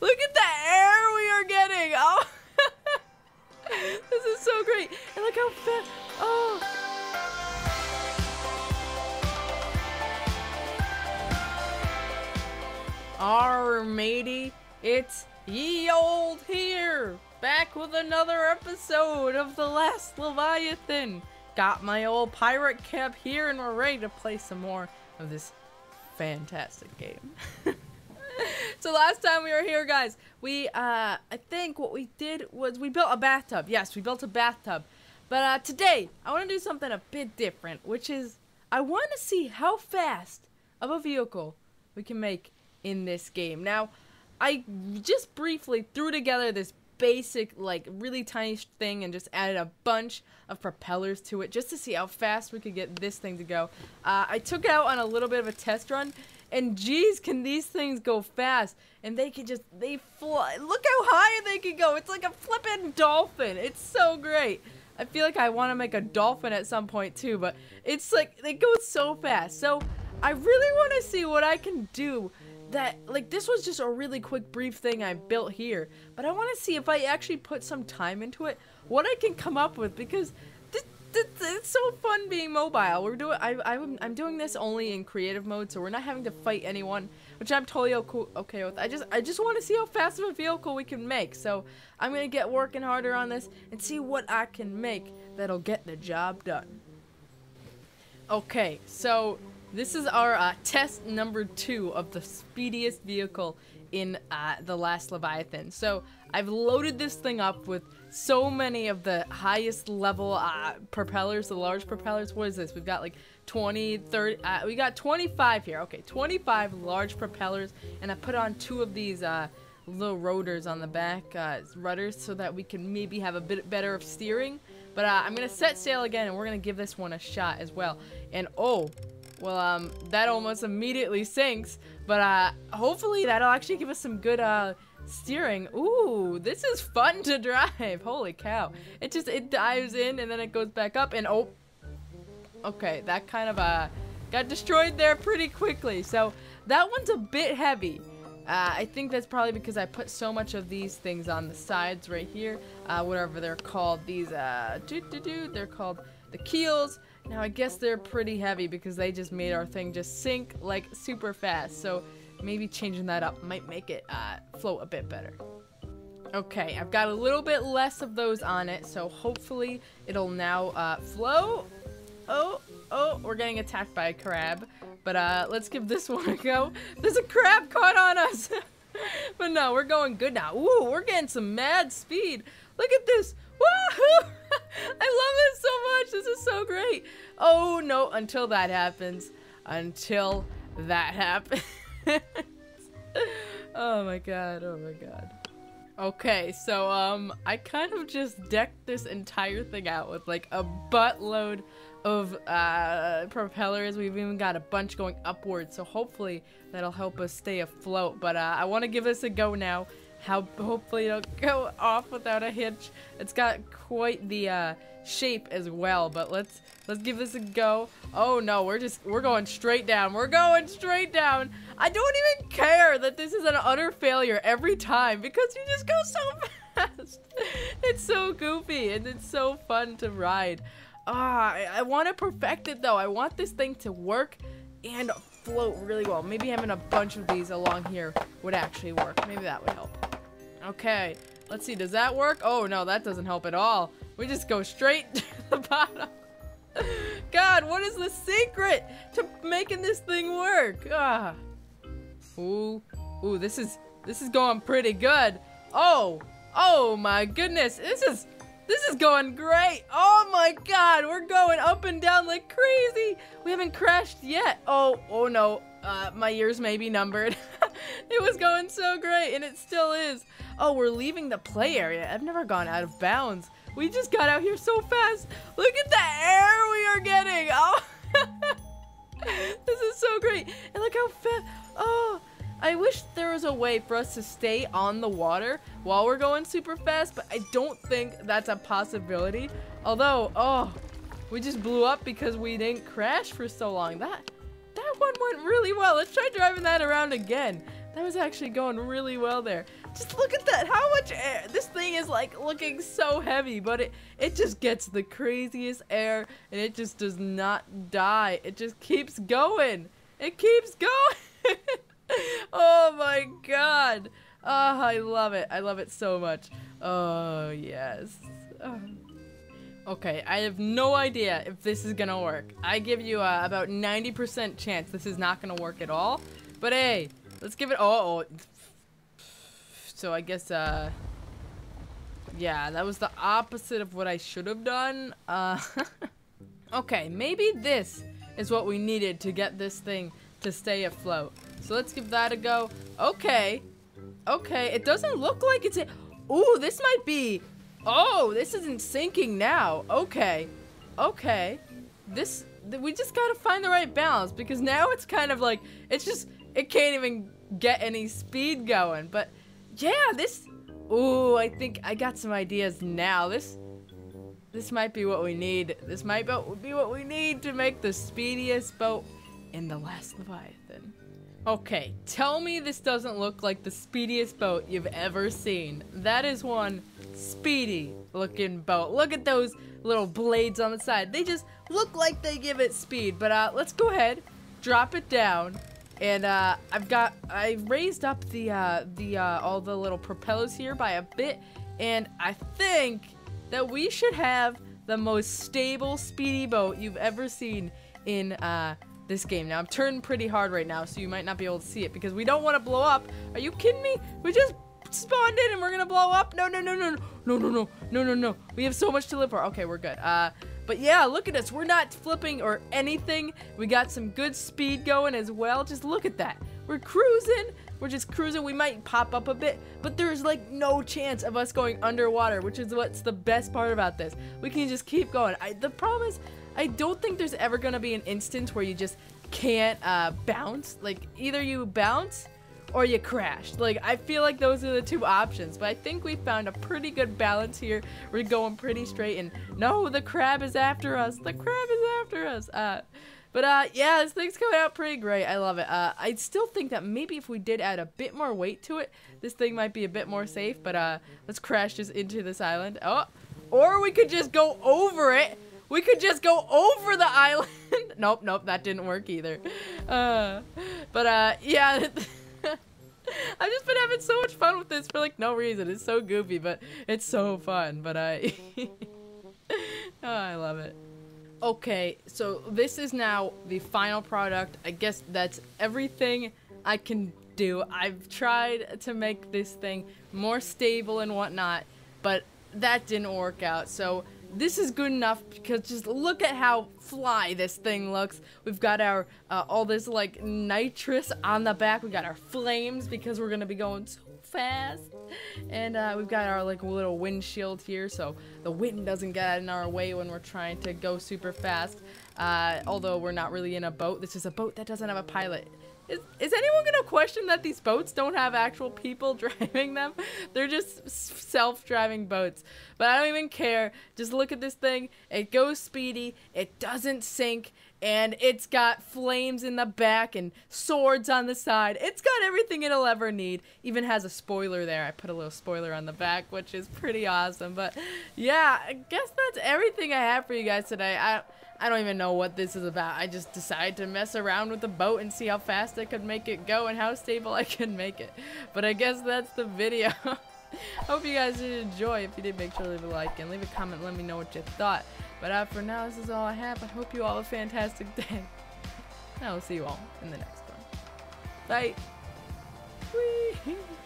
Look at the air we are getting. Oh, this is so great. And look how fast. Oh. Arr, matey, it's ye old here, back with another episode of The Last Leviathan. Got my old pirate cap here and we're ready to play some more of this fantastic game. so last time we were here, guys, we, uh, I think what we did was we built a bathtub. Yes, we built a bathtub. But, uh, today, I want to do something a bit different, which is, I want to see how fast of a vehicle we can make in this game. Now, I just briefly threw together this basic, like, really tiny thing and just added a bunch of propellers to it just to see how fast we could get this thing to go. Uh, I took it out on a little bit of a test run, and geez, can these things go fast? And they can just, they fly. Look how high they can go. It's like a flippin' dolphin. It's so great. I feel like I want to make a dolphin at some point too, but it's like, they go so fast. So, I really want to see what I can do that like this was just a really quick brief thing I built here but I want to see if I actually put some time into it what I can come up with because it's so fun being mobile. We're doing I, I, I'm doing this only in creative mode so we're not having to fight anyone which I'm totally okay with. I just I just want to see how fast of a vehicle we can make so I'm gonna get working harder on this and see what I can make that'll get the job done. Okay so this is our uh, test number two of the speediest vehicle in uh, The Last Leviathan. So I've loaded this thing up with so many of the highest level uh, propellers, the large propellers. What is this? We've got like 20, 30, uh, we got 25 here. Okay, 25 large propellers. And I put on two of these uh, little rotors on the back, uh, rudders, so that we can maybe have a bit better of steering. But I'm going to set sail again and we're going to give this one a shot as well. And oh, well, um, that almost immediately sinks, but, uh, hopefully that'll actually give us some good, uh, steering. Ooh, this is fun to drive. Holy cow. It just, it dives in and then it goes back up and, oh, okay, that kind of, uh, got destroyed there pretty quickly. So, that one's a bit heavy. Uh, I think that's probably because I put so much of these things on the sides right here, uh, whatever they're called. These, uh, doo -doo -doo, they're called the keels. Now, I guess they're pretty heavy because they just made our thing just sink, like, super fast. So, maybe changing that up might make it uh, float a bit better. Okay, I've got a little bit less of those on it, so hopefully it'll now uh, flow. Oh, oh, we're getting attacked by a crab. But uh, let's give this one a go. There's a crab caught on us. but no, we're going good now. Ooh, we're getting some mad speed. Look at this. Woohoo! I love this so much. This is so great. Oh, no, until that happens. Until that happens. oh my god, oh my god. Okay, so, um, I kind of just decked this entire thing out with, like, a buttload of, uh, propellers. We've even got a bunch going upwards, so hopefully that'll help us stay afloat. But, uh, I want to give this a go now how hopefully it'll go off without a hitch. It's got quite the uh, shape as well, but let's let's give this a go. Oh no, we're just we're going straight down. We're going straight down. I don't even care that this is an utter failure every time because you just go so fast. it's so goofy and it's so fun to ride. Ah, I, I want to perfect it though. I want this thing to work and float really well. Maybe having a bunch of these along here would actually work. Maybe that would help. Okay, let's see, does that work? Oh no, that doesn't help at all. We just go straight to the bottom. God, what is the secret to making this thing work? Ah. Ooh, ooh, this is, this is going pretty good. Oh, oh my goodness, this is, this is going great. Oh my god, we're going up and down like crazy. We haven't crashed yet. Oh, oh no, uh, my years may be numbered. it was going so great, and it still is. Oh, we're leaving the play area. I've never gone out of bounds. We just got out here so fast. Look at the air we are getting. Oh, this is so great. And look how fast. Oh, I wish there was a way for us to stay on the water while we're going super fast, but I don't think that's a possibility. Although, oh, we just blew up because we didn't crash for so long. That that one went really well. Let's try driving that around again. That was actually going really well there. Just look at that. How much air? This thing is like looking so heavy, but it, it just gets the craziest air and it just does not die. It just keeps going. It keeps going. oh my god. Oh, I love it. I love it so much. Oh, yes. Oh. Okay, I have no idea if this is gonna work. I give you uh, about 90% chance this is not gonna work at all. But hey, let's give it- oh, oh. So I guess, uh... Yeah, that was the opposite of what I should have done. Uh... okay, maybe this is what we needed to get this thing to stay afloat. So let's give that a go. Okay. Okay, it doesn't look like it's... Ooh, this might be... Oh, this isn't sinking now. Okay. Okay. This... We just gotta find the right balance because now it's kind of like... It's just... It can't even get any speed going. But, yeah, this... Ooh, I think I got some ideas now. This... This might be what we need. This might be what we need to make the speediest boat in the last Leviathan. Okay, tell me this doesn't look like the speediest boat you've ever seen. That is one speedy looking boat. Look at those little blades on the side. They just look like they give it speed. But uh, let's go ahead, drop it down. And uh, I've got, I raised up the, uh, the, uh, all the little propellers here by a bit. And I think that we should have the most stable speedy boat you've ever seen in, uh, this game. Now, I'm turning pretty hard right now, so you might not be able to see it because we don't want to blow up. Are you kidding me? We just spawned in and we're gonna blow up? No, no, no, no, no, no, no, no, no, no. We have so much to live for. Okay, we're good. Uh, but yeah, look at us. We're not flipping or anything. We got some good speed going as well. Just look at that. We're cruising. We're just cruising. We might pop up a bit, but there's like no chance of us going underwater, which is what's the best part about this. We can just keep going. I, the problem is I don't think there's ever gonna be an instance where you just can't uh, bounce. Like either you bounce or you crash. Like I feel like those are the two options. But I think we found a pretty good balance here. We're going pretty straight and no, the crab is after us. The crab is after us. Uh, but uh, yeah, this thing's coming out pretty great. I love it. Uh, I still think that maybe if we did add a bit more weight to it, this thing might be a bit more safe. But uh, let's crash just into this island. Oh, or we could just go over it we could just go over the island. nope, nope, that didn't work either. Uh, but uh, yeah. I've just been having so much fun with this for like no reason. It's so goofy, but it's so fun. But I, oh, I love it. Okay, so this is now the final product. I guess that's everything I can do. I've tried to make this thing more stable and whatnot, but that didn't work out. So this is good enough because just look at how fly this thing looks. We've got our, uh, all this like nitrous on the back. We got our flames because we're to be going so fast. And uh, we've got our like little windshield here so the wind doesn't get in our way when we're trying to go super fast. Uh, although we're not really in a boat. This is a boat that doesn't have a pilot. Is, is anyone gonna question that these boats don't have actual people driving them? They're just self-driving boats. But I don't even care. Just look at this thing. It goes speedy. It doesn't sink. And it's got flames in the back and swords on the side. It's got everything it'll ever need. Even has a spoiler there. I put a little spoiler on the back, which is pretty awesome. But yeah, I guess that's everything I have for you guys today. I I don't even know what this is about. I just decided to mess around with the boat and see how fast I could make it go and how stable I could make it. But I guess that's the video. Hope you guys did enjoy. If you did, make sure to leave a like and leave a comment. Let me know what you thought. But uh, for now, this is all I have. I hope you all have a fantastic day. And I will see you all in the next one. Bye. Whee!